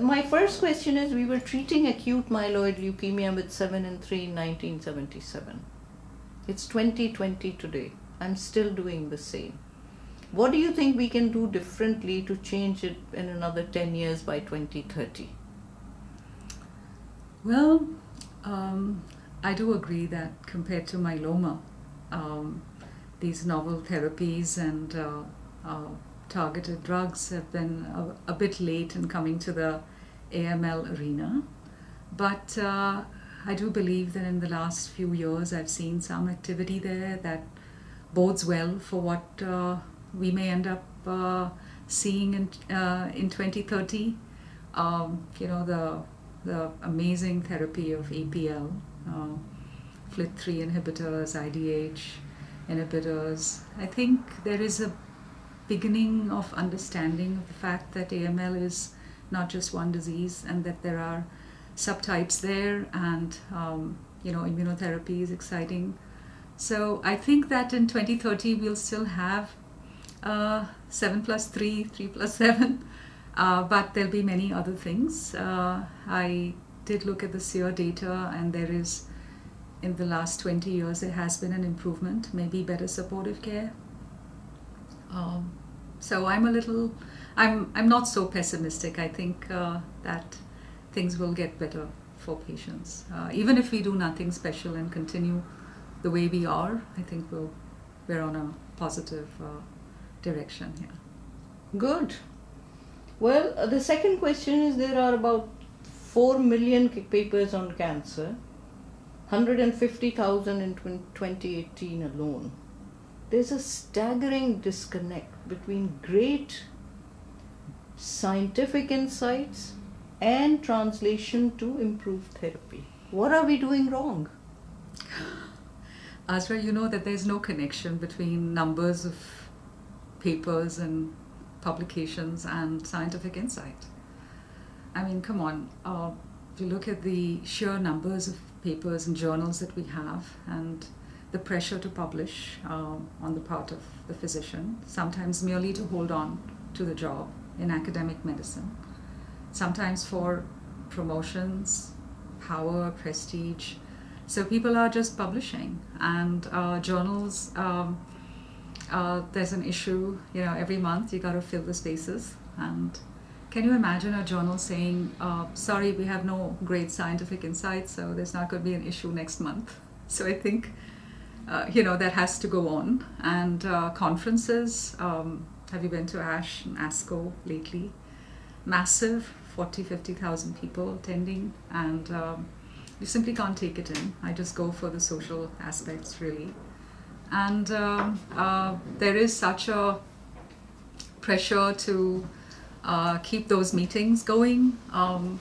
My first question is we were treating acute myeloid leukemia with 7 and 3 in 1977. It's 2020 today. I'm still doing the same. What do you think we can do differently to change it in another 10 years by 2030? Well, um, I do agree that compared to myeloma, um, these novel therapies and uh, uh, targeted drugs have been a, a, bit late in coming to the AML arena. But uh, I do believe that in the last few years I've seen some activity there that bodes well for what uh, we may end up uh, seeing in, uh, in 2030. Um, you know, the, the amazing therapy of APL, uh, FLT3 inhibitors, IDH inhibitors. I think there is a beginning of understanding of the fact that AML is not just one disease and that there are subtypes there and um, you know immunotherapy is exciting. So i think that in 2030 we'll still have uh, 7 plus 3 3 plus 7 uh, but there'll be many other things. Uh, i did look at the SEER data and there is in the last 20 years there has been an improvement maybe better supportive care um, so I'm a little, I'm I'm not so pessimistic. I think uh, that things will get better for patients, uh, even if we do nothing special and continue the way we are. I think we'll we're on a positive uh, direction here. Good. Well, uh, the second question is there are about 4 million papers on cancer, 150,000 in 2018 alone there's a staggering disconnect between great scientific insights and translation to improved therapy. What are we doing wrong? Azra, you know that there's no connection between numbers of papers and publications and scientific insight. I mean, come on. Uh, if you look at the sheer numbers of papers and journals that we have, and the pressure to publish um, on the part of the physician, sometimes merely to hold on to the job in academic medicine, sometimes for promotions, power, prestige. So people are just publishing, and uh, journals. Um, uh, there's an issue, you know, every month you got to fill the spaces. And can you imagine a journal saying, uh, "Sorry, we have no great scientific insights, so there's not going to be an issue next month." So I think uh, you know, that has to go on. And uh, conferences, um, have you been to ASH and ASCO lately? Massive, 40, 50,000 people attending, and um, you simply can't take it in. I just go for the social aspects, really. And um, uh, there is such a pressure to uh, keep those meetings going. Um,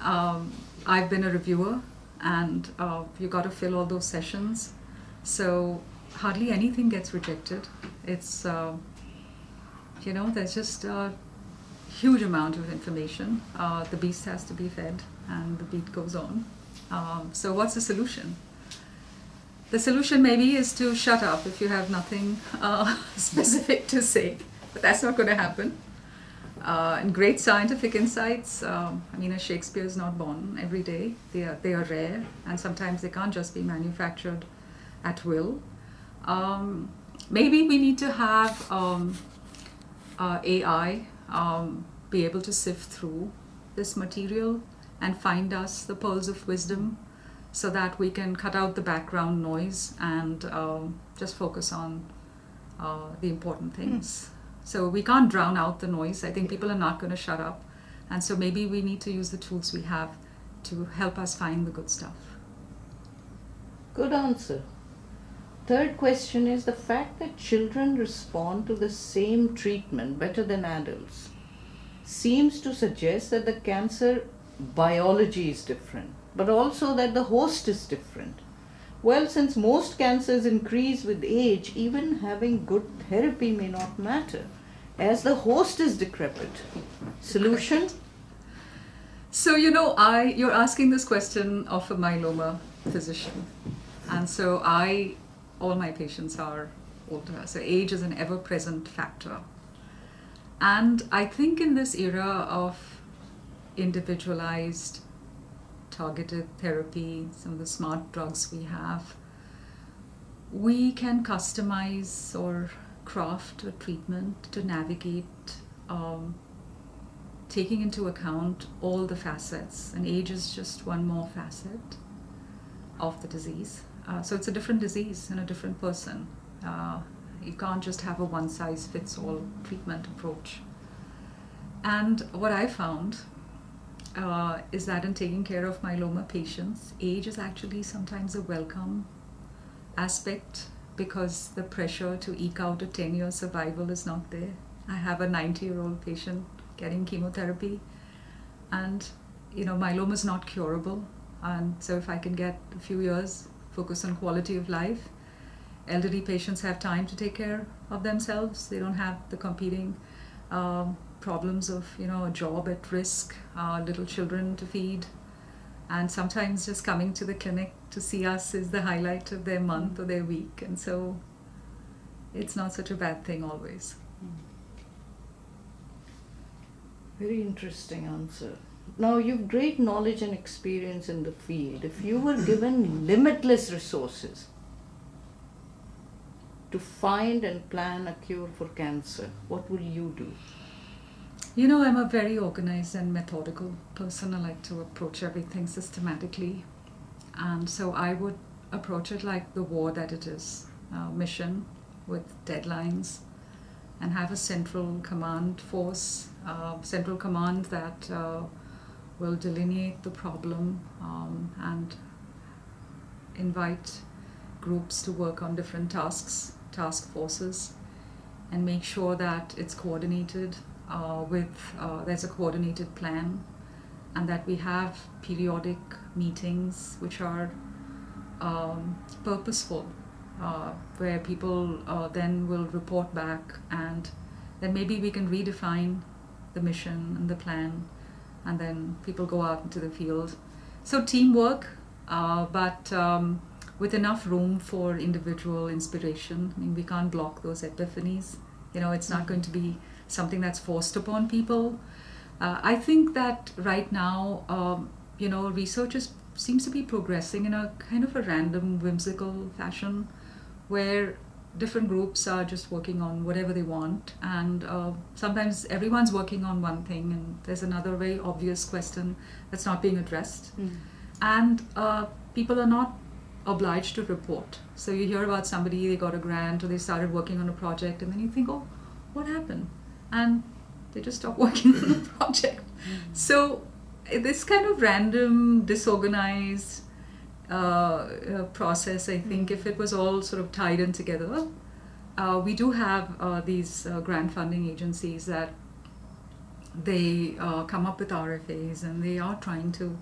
um, I've been a reviewer, and uh, you got to fill all those sessions so hardly anything gets rejected. It's, uh, you know, there's just a huge amount of information. Uh, the beast has to be fed and the beat goes on. Um, so what's the solution? The solution maybe is to shut up if you have nothing uh, specific to say, but that's not going to happen. Uh, and great scientific insights. Um, I mean, a Shakespeare is not born every day. They are, they are rare, and sometimes they can't just be manufactured at will. Um, maybe we need to have um, uh, AI um, be able to sift through this material and find us the pearls of wisdom so that we can cut out the background noise and uh, just focus on uh, the important hmm. things. Mm. So we can't drown out the noise. I think people are not going to shut up. And so maybe we need to use the tools we have to help us find the good stuff. Good answer. Third question is the fact that children respond to the same treatment better than adults seems to suggest that the cancer biology is different, but also that the host is different. Well, since most cancers increase with age, even having good therapy may not matter, as the host is decrepit. Solution? So, you know, I you're asking this question of a myeloma physician. And so I all my patients are older. So age is an ever-present factor. And I think in this era of individualized, targeted therapy, some of the smart drugs we have, we can customize or craft a treatment to navigate um, taking into account all the facets, and age is just one more facet of the disease. Uh, so it's a different disease in a different person. Uh, you can't just have a one size fits all treatment approach. And what I found uh, is that in taking care of myeloma patients, age is actually sometimes a welcome aspect because the pressure to eke out a 10 year survival is not there. I have a 90 year old patient getting chemotherapy, and you know, myeloma is not curable. And so, if I can get a few years, focus on quality of life, elderly patients have time to take care of themselves. They don't have the competing um, problems of you know a job at risk, uh, little children to feed, and sometimes just coming to the clinic to see us is the highlight of their month or their week, and so it's not such a bad thing always. Very interesting answer. Now, you've great knowledge and experience in the field. If you were given limitless resources to find and plan a cure for cancer, what will you do? You know, I'm a very organized and methodical person. I like to approach everything systematically. And so I would approach it like the war that it is a mission with deadlines and have a central command force, uh, central command that uh, will delineate the problem um, and invite groups to work on different tasks, task forces, and make sure that it's coordinated uh, with, uh, there's a coordinated plan, and that we have periodic meetings which are um, purposeful uh, where people uh, then will report back and then maybe we can redefine the mission and the plan and then people go out into the field. So teamwork uh, but um, with enough room for individual inspiration. I mean we can't block those epiphanies. You know it's not going to be something that's forced upon people. Uh, i think that right now um, you know research is, seems to be progressing in a kind of a random whimsical fashion where different groups are just working on whatever they want. And uh, sometimes everyone's working on one thing and there's another very obvious question that's not being addressed. Mm. and uh, people are not obliged to report. So you hear about somebody they got a grant or they started working on a project and then you think oh what happened? And they just stop working on the project. So uh, this kind of random disorganized uh, uh, process i think if it was all sort of tied in together uh, we do have uh, these uh, grant funding agencies that they uh, come up with RFAs and they are trying to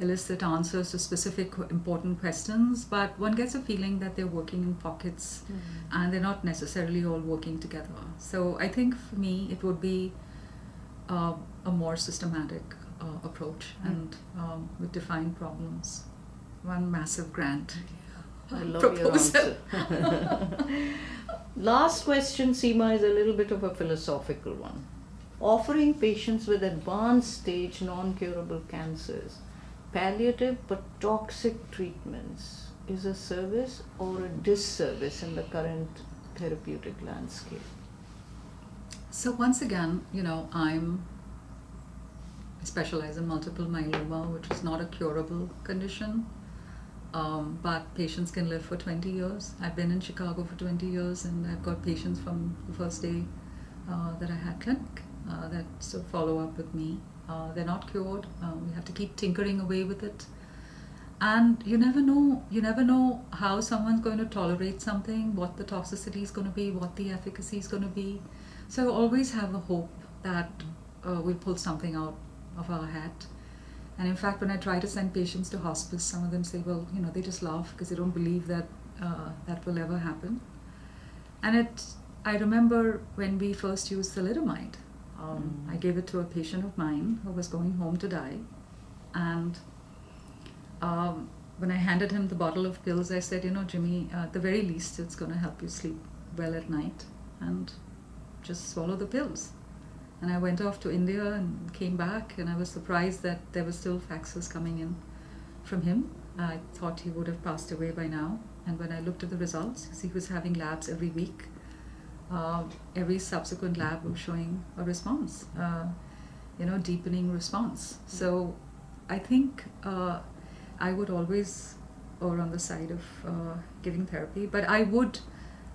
elicit answers to specific important questions, but one gets a feeling that they're working in pockets and they're not necessarily all working together. So I think for me it would be uh, a more systematic uh, approach Mm. and um, with defined problems. One massive grant. I love proposal. your answer. Last question, Seema, is a little bit of a philosophical one. Offering patients with advanced stage non curable cancers palliative but toxic treatments is a service or a disservice in the current therapeutic landscape? So once again, you know, I'm I specialize in multiple myeloma, which is not a curable condition, um, but patients can live for 20 years. I've been in Chicago for 20 years, and I've got patients from the first day uh, that I had clinic uh, that still follow up with me. Uh, they're not cured. Uh, we have to keep tinkering away with it, and you never know. You never know how someone's going to tolerate something, what the toxicity is going to be, what the efficacy is going to be. So always have a hope that uh, we'll pull something out of our hat. And in fact, when I try to send patients to hospice, some of them say, well, you know, they just laugh because they don't believe that uh, that will ever happen. And it, I remember when we first used thalidomide, um, Mm. I gave it to a patient of mine who was going home to die. And um, when I handed him the bottle of pills, I said, you know, Jimmy, uh, at the very least, it's going to help you sleep well at night. And just swallow the pills. And I went off to India and came back, and I was surprised that there were still faxes coming in from him. I thought he would have passed away by now. And when I looked at the results, he was having labs every week, uh, every subsequent lab was showing a response, uh, you know, deepening response. So I think uh, I would always err on the side of uh, giving therapy, but I would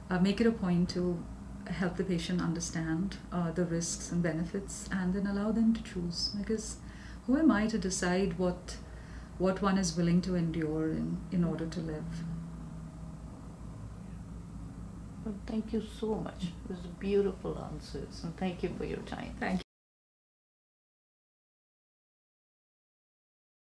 uh, make it a point to help the patient understand uh, the risks and benefits and then allow them to choose because who am I to decide what what one is willing to endure in, in order to live. Well, thank you so much. It was beautiful answers, and thank you for your time. Thank you.